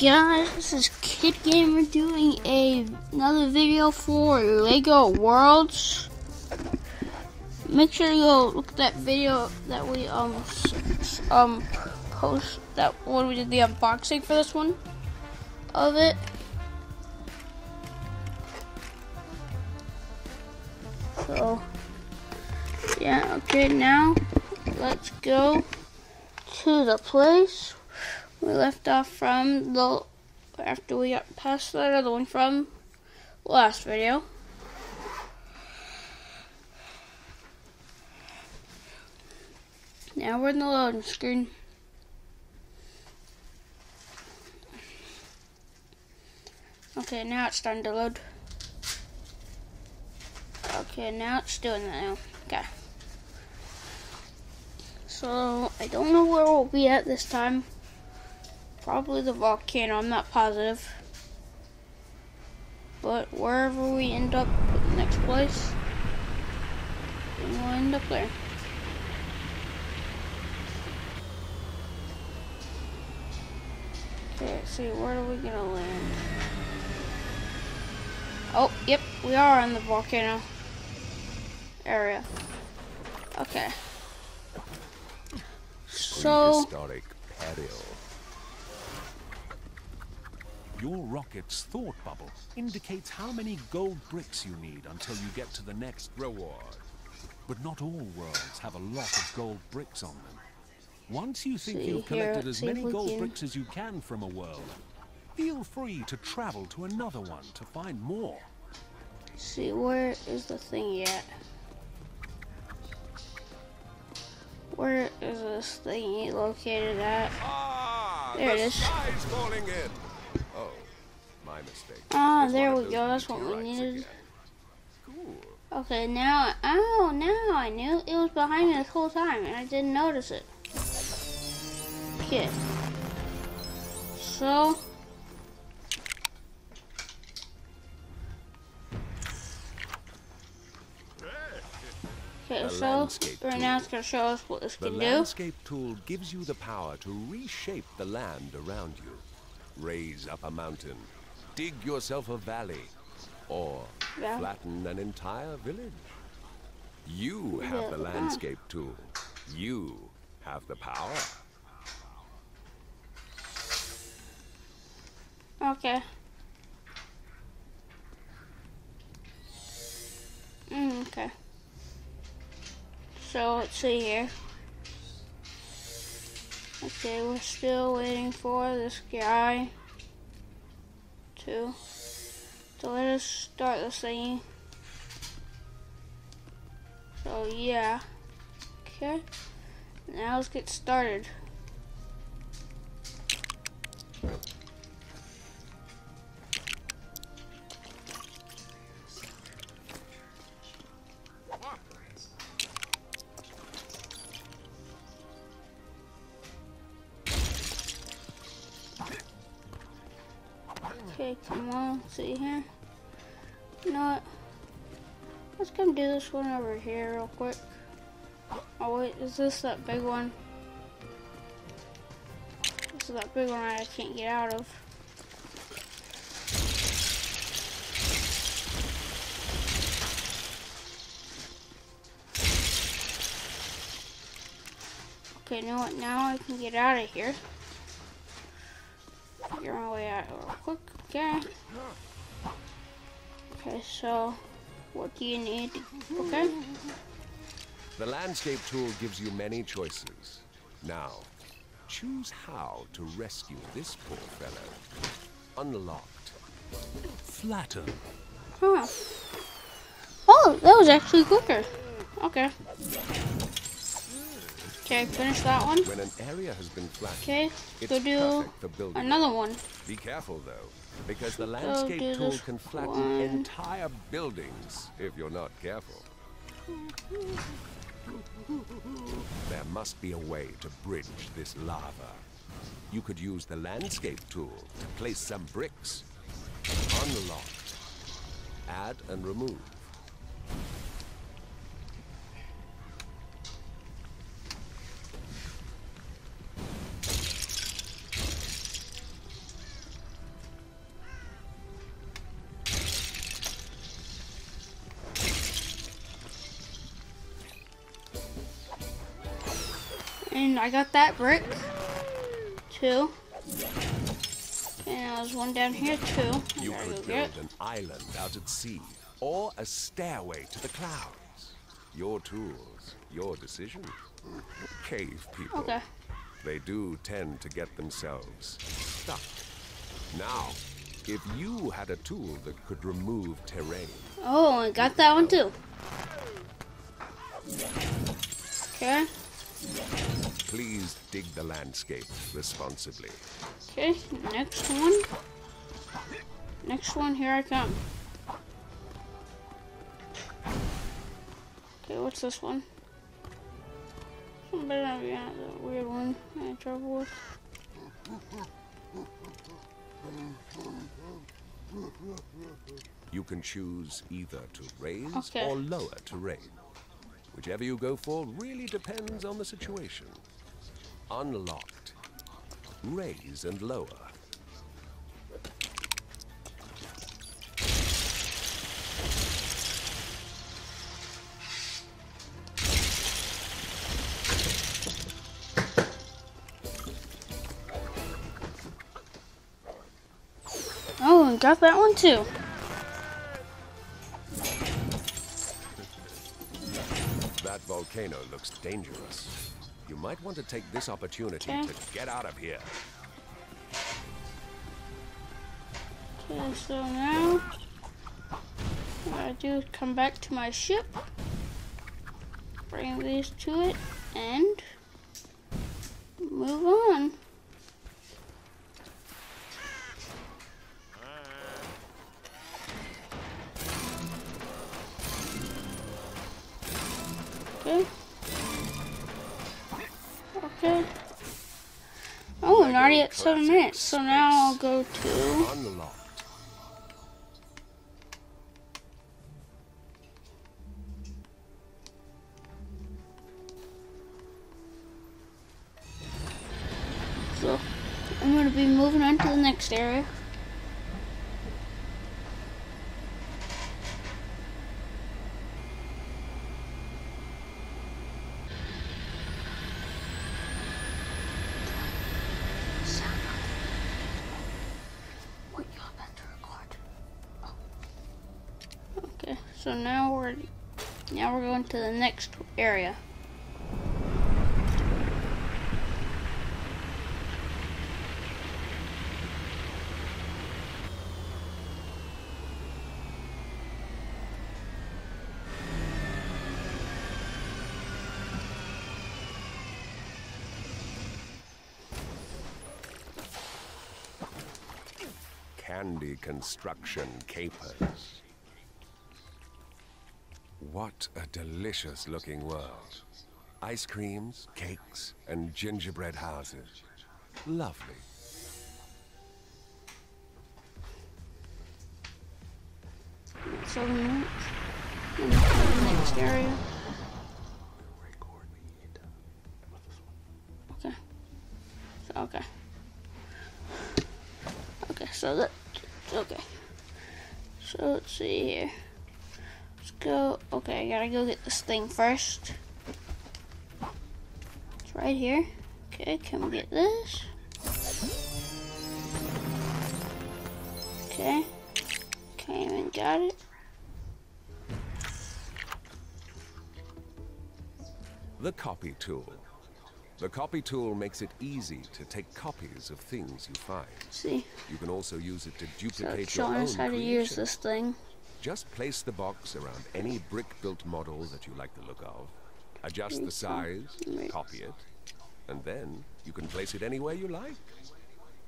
guys, this is Kid Gamer doing a another video for Lego Worlds. Make sure you go look at that video that we um um post that when we did the unboxing for this one of it. So yeah, okay now let's go to the place we left off from the after we got past that other one from last video. Now we're in the loading screen. Okay, now it's starting to load. Okay, now it's doing that now. Okay. So, I don't know where we'll be at this time. Probably the volcano, I'm not positive. But wherever we end up the next place, we'll end up there. Okay, let's see, where are we gonna land? Oh, yep, we are in the volcano area. Okay. So, Prehistoric peril. Your rocket's thought bubble indicates how many gold bricks you need until you get to the next reward. But not all worlds have a lot of gold bricks on them. Once you think See you've collected as many gold can- bricks as you can from a world, feel free to travel to another one to find more. see, where is the thing yet? Where is this thingy located at? Ah, There it the is. sky's falling in. My mistake. Ah, there we go. That's what we needed. Cool. Okay, now, oh, now I knew it was behind me this whole time and I didn't notice it. Okay. So. Okay, so right now it's gonna show us what this The can do. The landscape tool gives you the power to reshape the land around you. Raise up a mountain, dig yourself a valley, or Yeah. flatten an entire village. You have the landscape tool. You have the power. Okay. Mm, okay. So let's see here. Okay, we're still waiting for this guy to to let us start this thingy. So yeah. Okay. Now let's get started. Okay, come on, let's see here. You know what? Let's come do this one over here real quick. Oh wait, is this that big one? This is that big one I can't get out of. Okay, you know what? Now I can get out of here. Figure my way out real quick. Okay. Okay, so what do you need? Okay. The landscape tool gives you many choices. Now, choose how to rescue this poor fellow. Unlocked. Flatten. Huh. Oh, that was actually quicker. Okay. Okay, finish that one. When an area has been flattened, Okay, go do perfect for building. another one. Be careful though, because the oh, landscape do tool can flatten one. entire buildings if you're not careful. There must be a way to bridge this lava. You could use the landscape tool to place some bricks. Unlock. Add and remove. I got that brick. Two. And there's one down here too. I You could get. build an island out at sea, or a stairway to the clouds. Your tools, your decision. Cave people. Okay. They do tend to get themselves stuck. Now, if you had a tool that could remove terrain, Oh, I got that one too. Okay. Please dig the landscape responsibly. Okay. Next one. Next one. Here I come. Okay. What's this one? Somebody yeah, the weird one. I had trouble with. You can choose either to raise Okay. or lower terrain. Whichever you go for really depends on the situation. Unlocked. Raise and lower. Oh, I got that one too. That volcano looks dangerous. You might want to take this opportunity Okay. to get out of here. Okay, so now what I do is come back to my ship, bring these to it, and move on. Okay. Okay. Oh, I'm already at seven minutes, so now I'll go to. So I'm going to be moving on to the next area. Wait, you're about to record. Okay, so now we're now we're going to the next area. Candy construction capers. What a delicious looking world. Ice creams, cakes, and gingerbread houses. Lovely. To the next area. Okay. So, okay. Okay, so that okay. So let's see here. Go. Okay, I gotta go get this thing first. It's right here. Okay, can we get this? Okay. Came and got it. The copy tool. The copy tool makes it easy to take copies of things you find. See, You can also use it to so duplicate it's your showing own us how to use this thing. Just place the box around any brick-built model that you like the look of. Adjust the size, copy it, and then you can place it anywhere you like.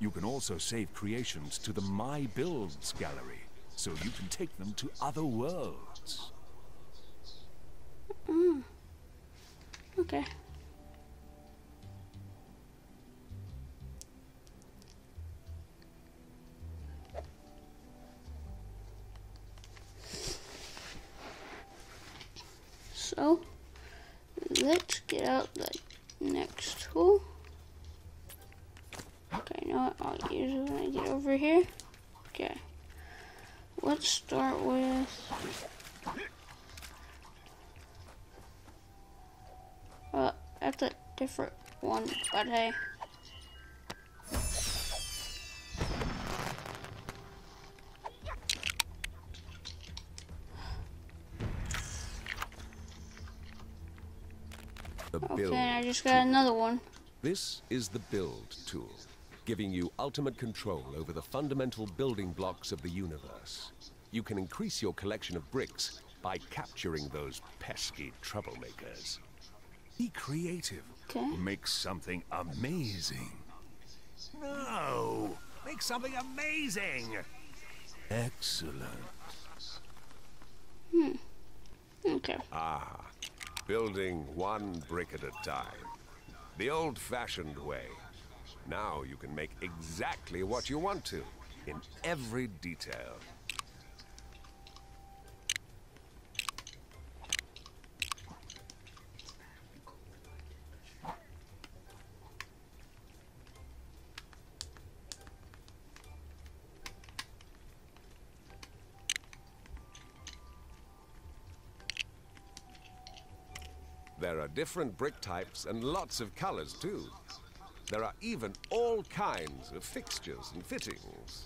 You can also save creations to the My Builds gallery, so you can take them to other worlds. Mm. Okay. Different one, but hey. The build. Okay, I just got another one. This is the build tool, giving you ultimate control over the fundamental building blocks of the universe. You can increase your collection of bricks by capturing those pesky troublemakers. Be creative. Okay. Make something amazing. No! Make something amazing! Excellent. Hmm. Okay. Ah, building one brick at a time. The old-fashioned way. Now you can make exactly what you want to, in every detail. Different brick types and lots of colors too. There are even all kinds of fixtures and fittings.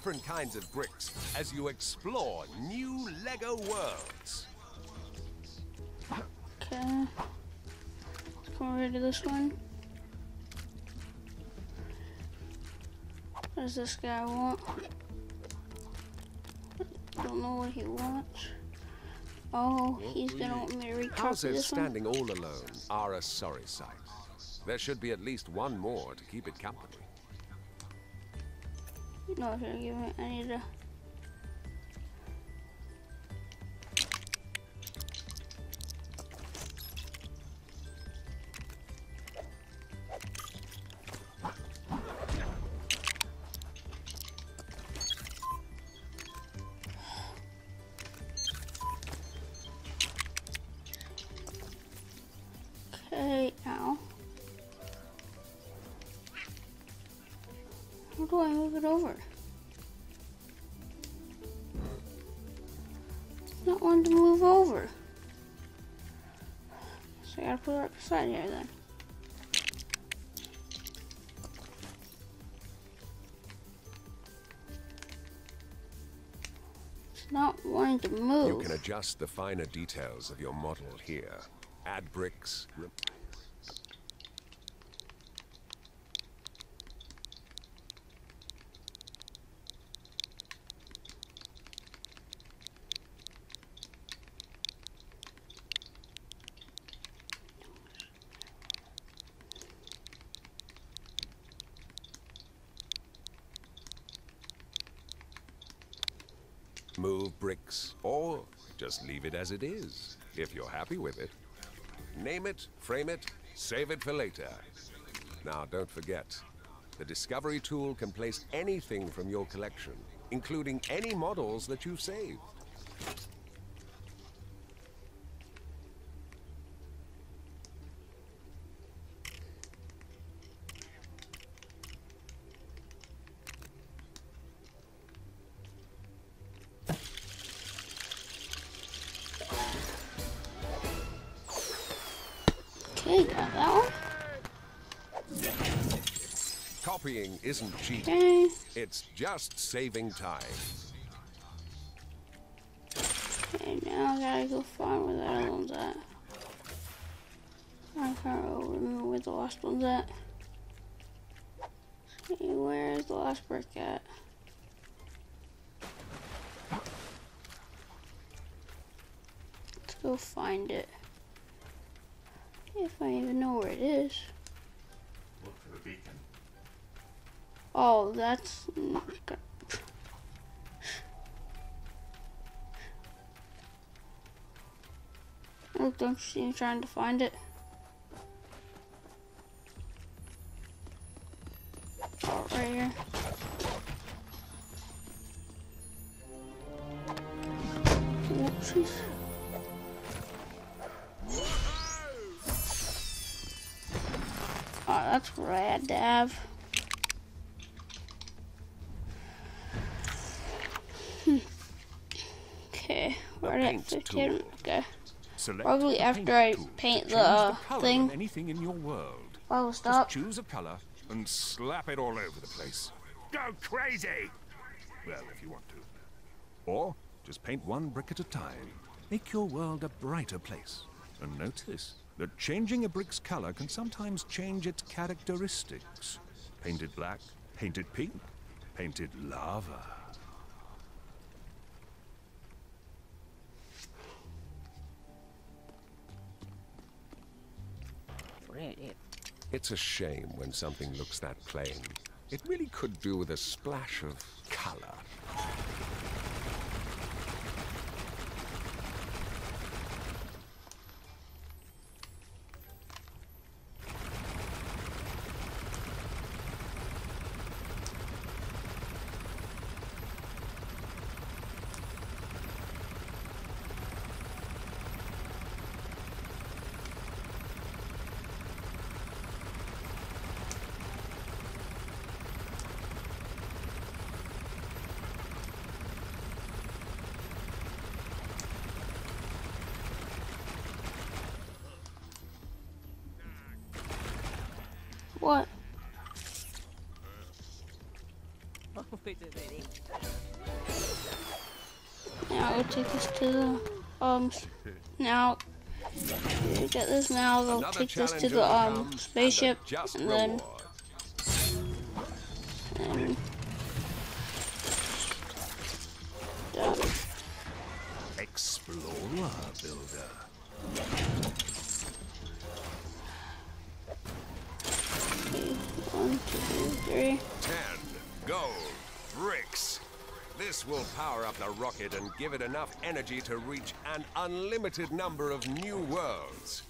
Different kinds of bricks as you explore new LEGO worlds. Okay. Come over to this one. What does this guy want? Don't know what he wants. Oh, he's gonna want me to recopy Houses this one. standing all alone are a sorry sight. There should be at least one more to keep it company. No, here, give me. I need to. It over? It's not wanting to move over. So I gotta put it right beside here then. It's not wanting to move. You can adjust the finer details of your model here. Add bricks. re- Move bricks, or just leave it as it is, if you're happy with it. Name it, frame it, save it for later. Now, don't forget, the Discovery tool can place anything from your collection, including any models that you've saved. Isn't cheating, Okay. it's just saving time. Okay, now I gotta go find where the other one's at. I can't remember where the last one's at. Okay, where's the last brick at? Let's go find it. If I even know where it is. Oh, that's. not good. Look, don't you see me trying to find it? Right here. Whoopsies. Oh, that's rad, Dav. Okay, where did paint the tool. go? Select Probably after I tool paint the, change uh, colour thing. anything in your world. Oh, Just stop. choose a color and slap it all over the place. Go crazy! Well, if you want to. Or just paint one brick at a time. Make your world a brighter place. And notice that changing a brick's color can sometimes change its characteristics. Painted black, painted pink, painted pink, it. It's a shame when something looks that plain. It really could do with a splash of color. What? Now I'll take this to the um. Now get this. Now Another take this to the um spaceship, and then up and give it enough energy to reach an unlimited number of new worlds.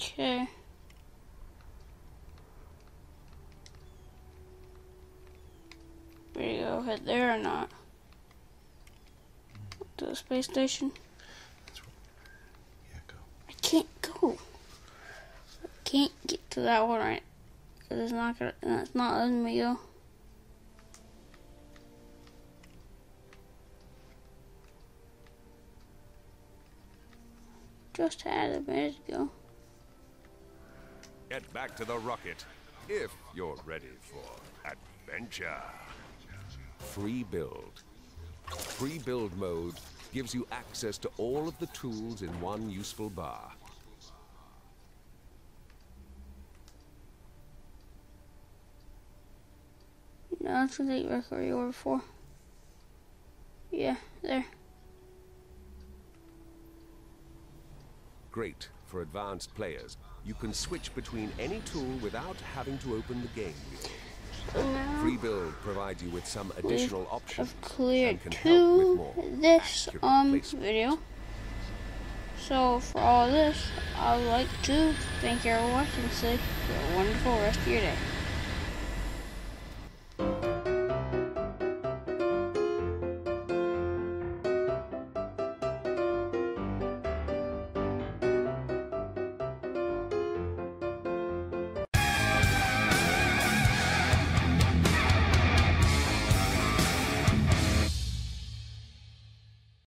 Okay. Where you go? Head there or not? To the space station? Yeah, go. I can't go. I can't get to that one right. Cause it's not gonna. It's not letting me go. Just had a minute ago. Get back to the rocket if you're ready for adventure. Free build. Free build mode gives you access to all of the tools in one useful bar. No, that's the date record you were before. Yeah, there. Great for advanced players. You can switch between any tool without having to open the game. Now Free build provides you with some additional options. I've cleared and can help with two more this um video. So for all this, I would like to thank you for watching. Say have a wonderful rest of your day.